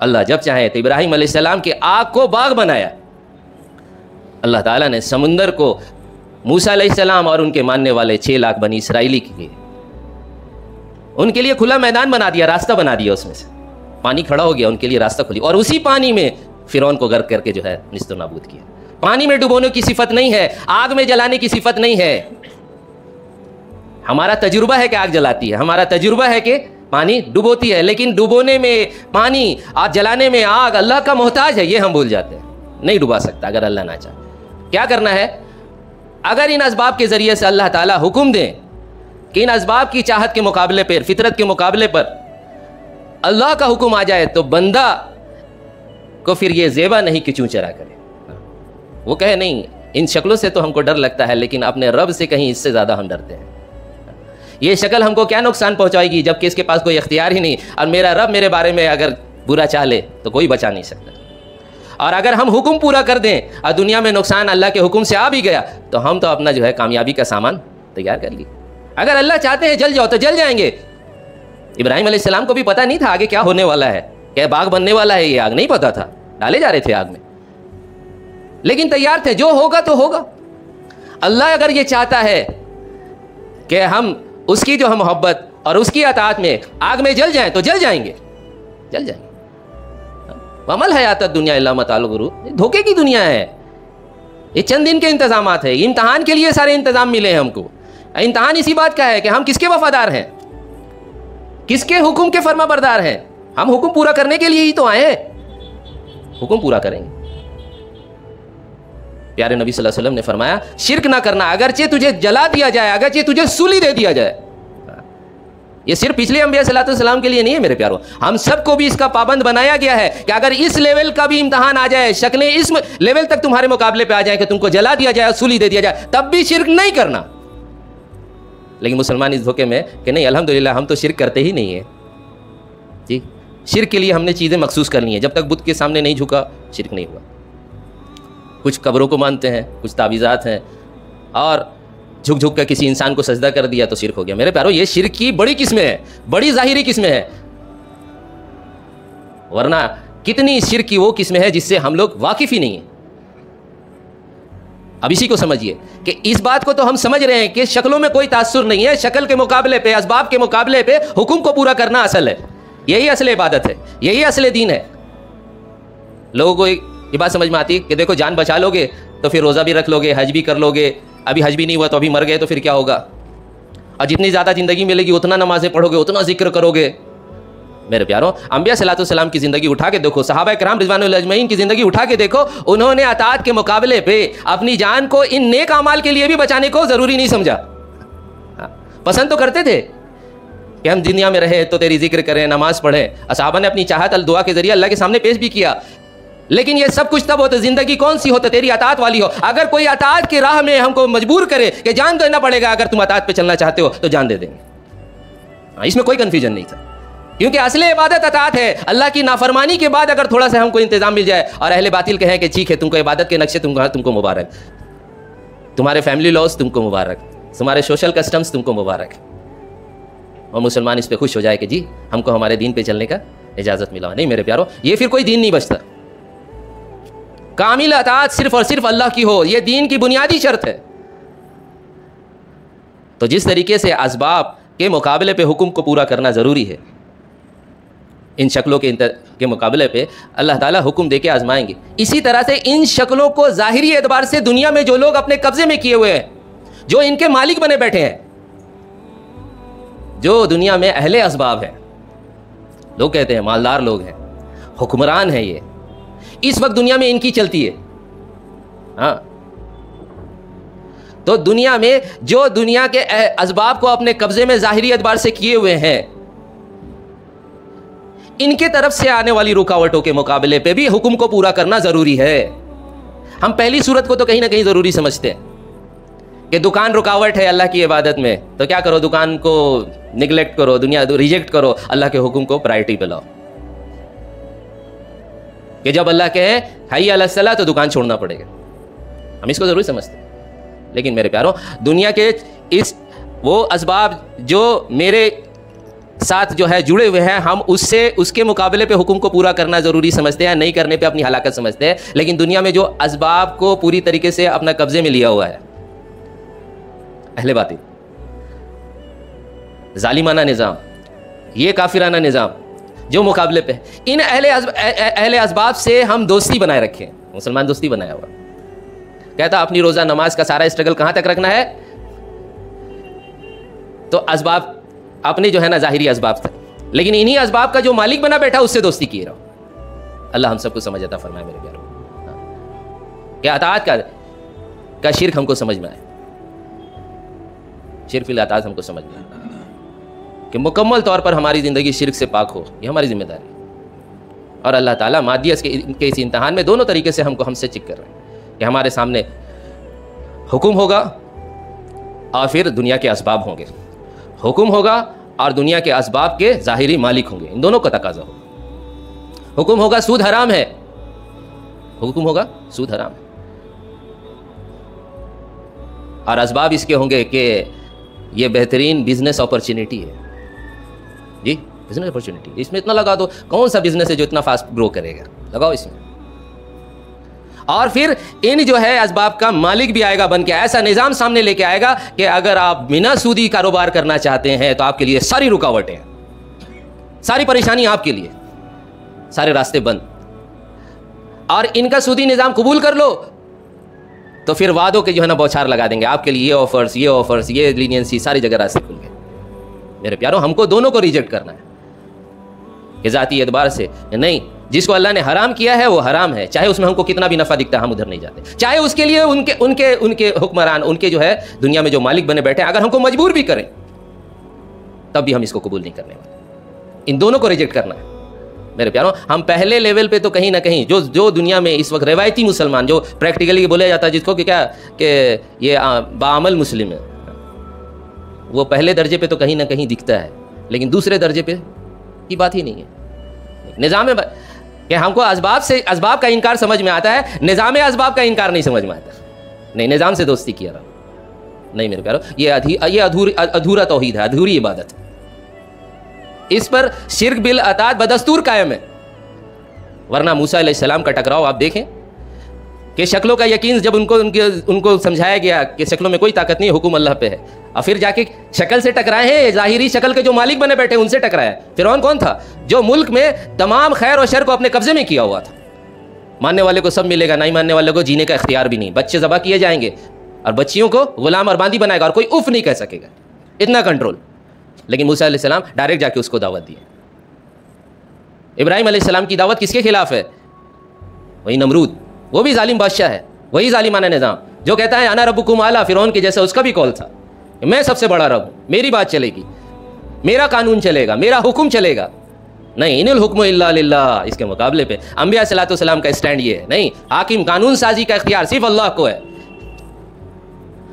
अल्लाह जब चाहे तो इब्राहिम सलाम की आग को बाग बनाया। अल्लाह ताला ने समुंदर को मूसा सलाम और उनके मानने वाले छः लाख बनी इसराइली किए उनके लिए खुला मैदान बना दिया, रास्ता बना दिया उसमें से। पानी खड़ा हो गया, उनके लिए रास्ता खुली और उसी पानी में फिरौन को गर्क करके जो है निस्तो नाबूद किया। पानी में डुबोने की सिफत नहीं है, आग में जलाने की सिफत नहीं है। हमारा तजुर्बा है कि आग जलाती है, हमारा तजुर्बा है कि पानी डुबोती है, लेकिन डुबोने में, पानी आग जलाने में आग अल्लाह का मोहताज है, ये हम भूल जाते हैं। नहीं डुबा सकता अगर अल्लाह ना चाहे। क्या करना है? अगर इन इसबाब के ज़रिए से अल्लाह ताला हुक्म दें कि इन इसबाब की चाहत के मुकाबले पर, फितरत के मुकाबले पर अल्लाह का हुक्म आ जाए तो बंदा को फिर ये जेबा नहीं कि चूँ चरा करे। वो कहे, नहीं, इन शक्लों से तो हमको डर लगता है, लेकिन अपने रब से कहीं इससे ज़्यादा हम डरते हैं। ये शक्ल हमको क्या नुकसान पहुंचाएगी जबकि इसके पास कोई इख्तियार ही नहीं? और मेरा रब मेरे बारे में अगर बुरा चाह ले तो कोई बचा नहीं सकता। और अगर हम हुक्म पूरा कर दें, और दुनिया में नुकसान अल्लाह के हुक्म से आ भी गया तो हम तो अपना जो है कामयाबी का सामान तैयार कर लिए। अगर अल्लाह चाहते हैं, जल जाओ तो जल जाएँगे। इब्राहिम सलाम को भी पता नहीं था आगे क्या होने वाला है। क्या बाग बनने वाला है, ये आग नहीं पता था। डाले जा रहे थे आग में। लेकिन तैयार थे, जो होगा तो होगा। अल्लाह अगर ये चाहता है कि हम उसकी जो हम मोहब्बत और उसकी अतात में आग में जल जाएँ तो जल जाएँगे। जल जाएँगे। अमल हयात दुनिया अल्लाह गुरु। धोखे की दुनिया है। ये चंद दिन के इंतज़ाम है। इम्तहान के लिए सारे इंतज़ाम मिले हैं हमको। इम्तहान इसी बात का है कि हम किसके वफादार हैं? किसके हुक्म के फर्मा बरदार हैं? हम हुक्म पूरा करने के लिए ही तो आए हैं। हुक्म पूरा करेंगे। प्यारे नबी वसल्लम ने फरमाया, शिरक ना करना, अगरचे तुझे जला दिया जाए, अगरचे तुझे सूली दे दिया जाए। ये सिर्फ़ पिछले अम्बिया सलाम के लिए नहीं है, मेरे प्यारों। हम सबको भी इसका पाबंद बनाया गया है कि अगर इस लेवल का भी इम्तहान आ जाए, शक्लें इस लेवल तक तुम्हारे मुकाबले पे आ जाए कि तुमको जला दिया जाए सूली दे दिया जाए, तब भी शिरक नहीं करना। लेकिन मुसलमान इस धोखे में कि नहीं, अल्हम्दुलिल्लाह, हम तो शिरक करते ही नहीं है। जी? शिरक के लिए हमने चीज़ें मखसूस करनी है। जब तक बुद्ध के सामने नहीं झुका, शिरक नहीं हुआ। कुछ कब्रों को मानते हैं, कुछ तावीज़ात हैं। और झुक झुक कर किसी इंसान को सजदा कर दिया तो शिरक हो गया। मेरे प्यारो, ये शिरक की बड़ी किस्में हैं, बड़ी जाहिरी किस्में हैं। वरना कितनी शिरक की वो किस्में हैं जिससे हम लोग वाकिफ ही नहीं हैं। अब इसी को समझिए कि इस बात को तो हम समझ रहे हैं कि शक्लों में कोई तासुर नहीं है, शक्ल के मुकाबले पे, असबाब के मुकाबले पे हुक्म को पूरा करना असल है। यही असल इबादत है, यही असल दीन है। लोगों को ये बात समझ में आती है कि देखो जान बचा लोगे तो फिर रोज़ा भी रख लोगे हज भी कर लोगे। अभी हज भी नहीं हुआ तो अभी मर गए तो फिर क्या होगा? और जितनी ज़्यादा ज़िंदगी मिलेगी उतना नमाजें पढ़ोगे उतना ज़िक्र करोगे। मेरे प्यारों अम्बिया सलाम की ज़िंदगी उठा के देखो साहबा कराम रिजवान की ज़िंदगी उठा के देखो उन्होंने अतात के मुकाबले पे अपनी जान को इन नेक अमाल के लिए भी बचाने को ज़रूरी नहीं समझा। हाँ, पसंद तो करते थे कि हम दुनिया में रहे तो तेरी ज़िक्र करें नमाज़ पढ़ें। साहबा ने अपनी चाहत अल दुआ के ज़रिए अल्लाह के सामने पेश भी किया लेकिन ये सब कुछ तब हो तो ज़िंदगी कौन सी हो? तो तेरी अतात वाली हो। अगर कोई अतात की राह में हमको मजबूर करे कि जान देना पड़ेगा अगर तुम अतात पे चलना चाहते हो तो जान दे देंगे। हाँ, इसमें कोई कन्फ्यूज़न नहीं था। क्योंकि असली इबादत अतात है अल्लाह की नाफरमानी के बाद अगर थोड़ा सा हमको इंतज़ाम मिल जाए और अहले बातिल कहें कि ठीक है तुमको इबादत के नक्शे तुमको तुमको मुबारक। तुम्हारे फैमिली लॉस तुमको मुबारक। तुम्हारे सोशल कस्टम्स तुमको मुबारक। और मुसलमान इस पर खुश हो जाए कि जी हमको हमारे दीन पे चलने का इजाज़त मिला। नहीं मेरे प्यारो ये फिर कोई दीन नहीं बचता। कामिल अतात सिर्फ़ और सिर्फ़ अल्लाह की हो यह दीन की बुनियादी शर्त है। तो जिस तरीके से इसबाब के मुकाबले पे हुक्म को पूरा करना ज़रूरी है, इन शक्लों के के मुकाबले पे अल्लाह ताला हुक्म दे के आजमाएँगे। इसी तरह से इन शक्लों को ज़ाहिरी एतबार से दुनिया में जो लोग अपने कब्ज़े में किए हुए हैं, जो इनके मालिक बने बैठे हैं, जो दुनिया में अहले असबाब हैं, लोग कहते हैं, मालदार लोग हैं, हुक्मरान हैं ये। इस वक्त दुनिया में इनकी चलती है। हाँ। तो दुनिया में जो दुनिया के असबाब को अपने कब्जे में जाहिरी एतबार से किए हुए हैं, इनके तरफ़ से आने वाली रुकावटों के मुकाबले पे भी हुक्म को पूरा करना ज़रूरी है। हम पहली सूरत को तो कहीं ना कहीं ज़रूरी समझते हैं कि दुकान रुकावट है अल्लाह की इबादत में तो क्या करो, दुकान को निगलेक्ट करो, दुनिया रिजेक्ट करो, अल्लाह के हुक्म को प्रायोरिटी पे लाओ। कि जब अल्लाह कहे हाई अल्लाह तो दुकान छोड़ना पड़ेगा। हम इसको ज़रूर समझते हैं। लेकिन मेरे प्यारों, दुनिया के इस वो इसबाब जो मेरे साथ जो है जुड़े हुए हैं, हम उससे, उसके मुकाबले पे हुक्म को पूरा करना ज़रूरी समझते हैं नहीं करने पे अपनी हलाकत समझते हैं। लेकिन दुनिया में जो इसबाब को पूरी तरीके से अपना कब्जे में लिया हुआ है, अहले बाती, जालिमाना निज़ाम, ये काफिराना निज़ाम जो मुकाबले पे। इन अहले अहले इसबाब से हम दोस्ती बनाए रखें। मुसलमान दोस्ती बनाया हुआ। कहता, अपनी रोज़ा, नमाज़ का सारा स्ट्रगल कहाँ तक रखना है? तो इसबाब अपने जो है ना, ज़ाहिरी इसबाब थे। लेकिन इन्हीं इसबाब का जो मालिक बना बैठा, उससे दोस्ती किए रहो। अल्लाह हम सबको समझ आता फरमाए, मेरे प्यारों। हाँ। क्या अतात का का शिरक हमको समझ में आए? शिरक फिल अतात हमको समझ में आए। कि मुकम्मल तौर पर हमारी ज़िंदगी शिरक से पाक हो ये हमारी ज़िम्मेदारी और अल्लाह ताला मादियस के, के इस इम्तहान में दोनों तरीके से हमको हमसे चिक कर रहे हैं कि हमारे सामने हुक्म होगा और फिर दुनिया के इसबाब होंगे। हुक्म होगा और दुनिया के इसबाब के ज़ाहिरी मालिक होंगे। इन दोनों का तकाजा होगा। हुक्म होगा सूद हराम है। हुक्म होगा सूद हराम है। और इसबाब इसके होंगे कि ये बेहतरीन बिज़नेस अपॉर्चुनिटी है। जी बिज़नेस अपॉर्चुनिटी इसमें इतना लगा दो, कौन सा बिज़नेस है जो इतना फास्ट ग्रो करेगा? लगाओ इसमें। और फिर इन जो है इसबाब का मालिक भी आएगा बन के, ऐसा निज़ाम सामने लेके आएगा कि अगर आप बिना सूदी कारोबार करना चाहते हैं तो आपके लिए सारी रुकावटें सारी परेशानी आपके लिए। सारे रास्ते बंद। और इनका सूदी निज़ाम कबूल कर लो। तो फिर वादों के जो है ना, बौछार लगा देंगे। आपके लिए ये ऑफर्स ये ऑफर्स ये लीनियंसी सारी जगह रास्ते खुल गए। मेरे प्यारों, हमको दोनों को रिजेक्ट करना है। कि ज़ाती एतबार से, नहीं, जिसको अल्लाह ने हराम किया है, वो हराम है। चाहे उसमें हमको कितना भी नफ़ा दिखता है हम उधर नहीं जाते। चाहे उसके लिए उनके उनके उनके हुक्मरान, उनके जो है, दुनिया में जो मालिक बने बैठे अगर हमको मजबूर भी करें, तब भी हम इसको कबूल नहीं करने वाले। इन दोनों को रिजेक्ट करना है। मेरे प्यारों, हम पहले लेवल पे तो कहीं ना कहीं, जो जो दुनिया में इस वक्त रिवायती मुसलमान, जो प्रैक्टिकली बोला जाता है जिसको कि क्या, कि ये बामल मुस्लिम है। वो पहले दर्जे पे तो कहीं ना कहीं दिखता है, लेकिन दूसरे दर्जे पे की बात ही नहीं है। निज़ाम कि हमको इसबाब से इसबाब का इनकार समझ में आता है, निज़ाम इसबाब का इनकार नहीं समझ में आता। नहीं, निज़ाम से दोस्ती किया रहा। नहीं, मेरे प्यारो, ये अधी ये अधूरी अधूरा तोहीद है, अधूरी इबादत। इस पर शिरक बिल अतात बदस्तूर कायम है। वरना मूसा सलाम का टकराव आप देखें। कि शक्लों का यकीन जब उनको, उनके, उनको समझाया गया कि शक्लों में कोई ताकत नहीं, हुक्म अल्लाह पे है। और फिर जाके शक्ल से टकराए हैं, ज़ाहिरी शक्ल के जो मालिक बने बैठे उनसे टकराया। फिर कौन था? जो मुल्क में तमाम खैर और शर को अपने कब्जे में किया हुआ था। मानने वाले को सब मिलेगा, नहीं मानने वाले को जीने का इख्तियार भी नहीं। बच्चे जबा किए जाएँगे और बच्चियों को गुलाम और बांदी बनाएगा और कोई उफ नहीं कह सकेगा। इतना कंट्रोल लेकिन मूसा सलाम डायरेक्ट जाके उसको दावत दी इब्राहिम सलाम की दावत किसके खिलाफ है? वही नमरूद। वो भी जालिम बादशाह है, वही जालिमाना निज़ाम, जो कहता है, अना रबुकुम आला फिर के जैसा उसका भी कॉल था। मैं सबसे बड़ा रब हूँ, मेरी बात चलेगी, मेरा कानून चलेगा, मेरा हुक्म चलेगा। नहीं इन हुक्म इसके मुकाबले पे अम्बिया सलाम का स्टैंड ये है। नहीं, हाकिम कानून साजी का इख्तियार सिर्फ़ अल्लाह को है।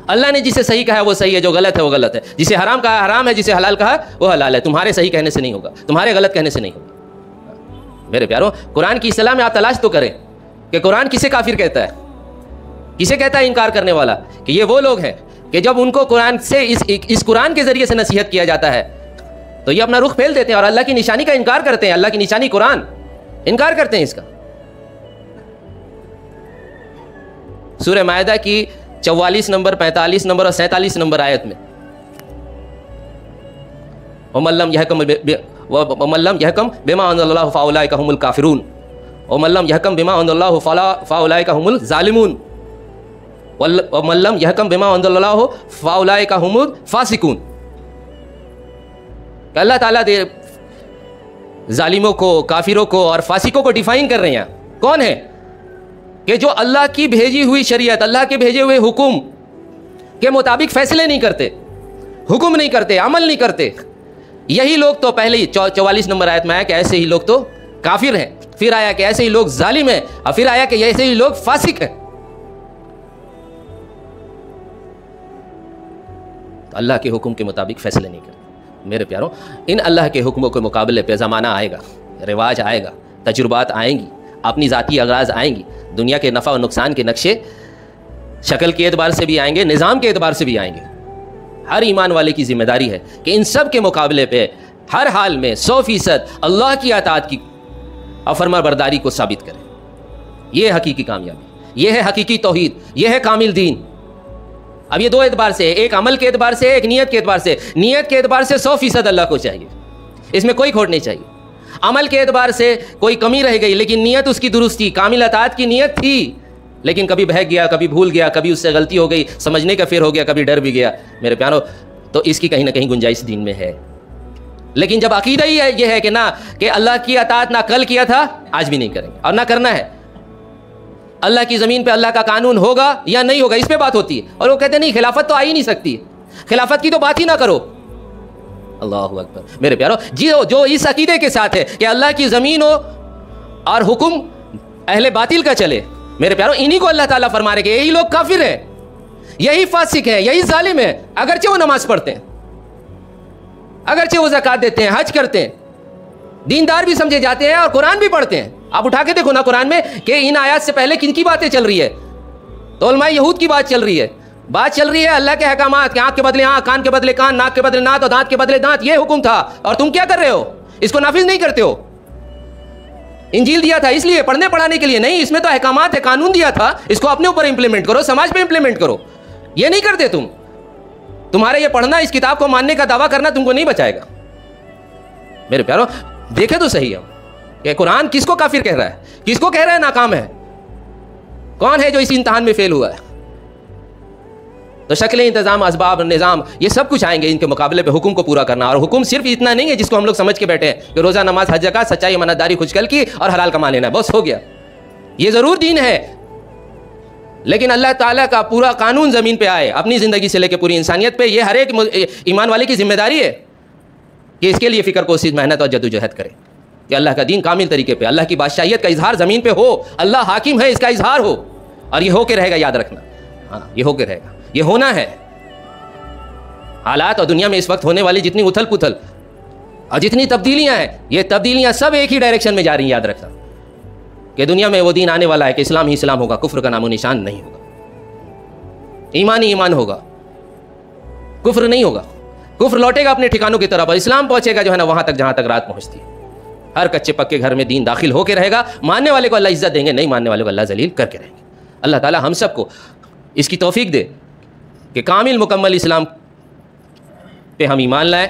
अल्लाह ने जिसे सही कहा वो सही है, जो गलत है, वो गलत है। जिसे हराम कहा, हराम है, जिसे हलाल कहा, वो हलाल है। तुम्हारे सही कहने से नहीं होगा, तुम्हारे गलत कहने से नहीं होगा। मेरे प्यारों, कुरान की सलाह में आप तलाश तो करें। कि कुरान किसे काफिर कहता है? किसे कहता है इनकार करने वाला? कि ये वो लोग हैं कि जब उनको कुरान से इस इस कुरान के ज़रिए से नसीहत किया जाता है तो ये अपना रुख फेल देते हैं और अल्लाह की निशानी का इनकार करते हैं, अल्लाह की निशानी कुरान। इनकार करते हैं इसका। सूर्य मायदा की चौवालीस नंबर, पैंतालीस नंबर और सैंतालीस नंबर आयत में। मल्लम यह कम बेमा फ़ाउला का काफिरून मल्लम यह कम बेमा फ़ाउला का हमल ज़ालिमून मल्लम यह कम बेमा हो फ़ाउला का हमल फ़ासिकून अल्लाह ताला दे जालिमों को काफिरों को और फासिकों को डिफाइन कर रहे हैं कौन है कि जो अल्लाह की भेजी हुई शरीयत अल्लाह के भेजे हुए हुक्म के मुताबिक फैसले नहीं करते हुक्म नहीं करते अमल नहीं करते यही लोग तो पहले ही चौवालीस नंबर आयत में आया कि ऐसे ही लोग तो काफिर हैं फिर आया कि ऐसे ही लोग जालिम हैं, और फिर आया कि ऐसे ही लोग फासिक है। तो अल्लाह के हुक्म के मुताबिक फैसले नहीं करते। मेरे प्यारों, इन अल्लाह के हुक्मों के मुकाबले पे ज़माना आएगा, रिवाज आएगा, तजुर्बात आएँगी, अपनी ज़ाती अगराज आएँगी, दुनिया के नफ़ा और नुकसान के नक्शे शक्ल के एतबार से भी आएँगे, निज़ाम के एतबार से भी आएँगे। हर ईमान वाले की ज़िम्मेदारी है कि इन सब के मुकाबले पे हर हाल में सौ फ़ीसद अल्लाह की अतात की अफरमा बरदारी को साबित करें। यह हकीकी कामयाबी। यह है हकीकी तोहहीद यह है कामिल दीन। अब ये दो एतबार से, एक अमल के एतबार से, एक नीयत के एतबार से। नीयत के एतबार से सौ फ़ीसद अल्लाह को चाहिए। इसमें कोई खोट नहीं चाहिए। अमल के एतबार से कोई कमी रह गई, लेकिन नीयत उसकी दुरुस्त थी कामिल अतात की नीयत थी। लेकिन कभी बह गया, कभी भूल गया, कभी उससे गलती हो गई, समझने का फिर हो गया, कभी डर भी गया। मेरे प्यारो तो इसकी कहीं ना कहीं गुंजाइश दिन में है। लेकिन जब अकीदा ही यह है कि ना, कि अल्लाह की अतात ना कल किया था, आज भी नहीं करेंगे। और ना करना है। अल्लाह की ज़मीन पे अल्लाह का कानून होगा या नहीं होगा, इस पर बात होती है। और वो कहते नहीं, खिलाफत तो आ ही नहीं सकती। खिलाफत की तो बात ही ना करो। अल्लाह अकबर। मेरे प्यारो, जी जो इस अकीदे के साथ है कि अल्लाह की ज़मीन हो और हुक्म अहले बातिल का चले। मेरे प्यारो, इन्हीं को अल्लाह ताला फरमा रहे कि यही लोग काफिर है, यही फासिक है, यही जालिम है, अगरचे वो नमाज़ पढ़ते हैं। अगरचे वो जक़ात देते हैं, हज करते हैं। दीनदार भी समझे जाते हैं और कुरान भी पढ़ते हैं। आप उठा के देखो ना कुरान में कि इन आयात से पहले किन की बातें चल रही है? तो यहूद की बात चल रही है। बात चल रही है अल्लाह के अहकाम के आँख के बदले आँख, कान के बदले कान, नाक के बदले नाक और दांत के बदले दांत, ये हुक्म था। और तुम क्या कर रहे हो? इसको नाफिज नहीं करते हो? इंजील दिया था इसलिए, पढ़ने पढ़ाने के लिए नहीं, इसमें तो अहकाम है, कानून दिया था। इसको अपने ऊपर इंप्लीमेंट करो, समाज में इंप्लीमेंट करो। ये नहीं करते तुम। तुम्हारे ये पढ़ना, इस किताब को मानने का दावा करना तुमको नहीं बचाएगा। मेरे प्यारो, देखे तो सही हम कि कुरान किसको काफिर कह रहा है? किसको कह रहा है नाकाम है? कौन है जो इस इम्तहान में फेल हुआ है? तो शक्ल, इंतज़ाम इसबाब निज़ाम, ये सब कुछ आएँगे इनके मुकाबले पे हुक्म को पूरा करना। और हुक्म सिर्फ़ इतना नहीं है जिसको हम लोग समझ के बैठे हैं कि रोज़ा, नमाज़, हज जगह सच्चाई मनादारी खुशकल की और हलाल कमा लेना बस हो गया। ये ज़रूर दीन है। लेकिन अल्लाह ताला का पूरा कानून ज़मीन पे आए, अपनी ज़िंदगी से लेकर पूरी इंसानियत पे, ये हर एक ईमान वाले की ज़िम्मेदारी है कि इसके लिए फ़िक्र कोशिश मेहनत और जदोजहद करें। कि अल्लाह का दीन कामिल तरीके पे, अल्लाह की बादशाहियत का इजहार ज़मीन पे हो, अल्लाह हाकिम है, इसका इजहार हो, और ये होके रहेगा, याद रखना। हाँ ये होके रहेगा। ये होना है। हालात और दुनिया में इस वक्त होने वाली जितनी उथल पुथल और जितनी तब्दीलियाँ हैं, ये तब्दीलियाँ सब एक ही डायरेक्शन में जा रही हैं, याद रखना। कि दुनिया में वो दिन आने वाला है कि इस्लाम ही इस्लाम होगा, कुफ्र का नामो निशान नहीं होगा। ईमान ही ईमान होगा, कुफ्र नहीं होगा। कुफ्र लौटेगा अपने ठिकानों की तरफ़ और इस्लाम पहुंचेगा जो है ना वहाँ तक जहाँ तक रात पहुँचती है। हर कच्चे पक्के घर में दीन दाखिल होकर रहेगा, मानने वाले को अल्लाह इज़्ज़त देंगे, नहीं मानने वाले को अल्लाह जलील करके रहेंगे। अल्लाह ताला हम सबको इसकी तोफीक दे कि कामिल मुकम्मल इस्लाम पे हम ईमान लाए।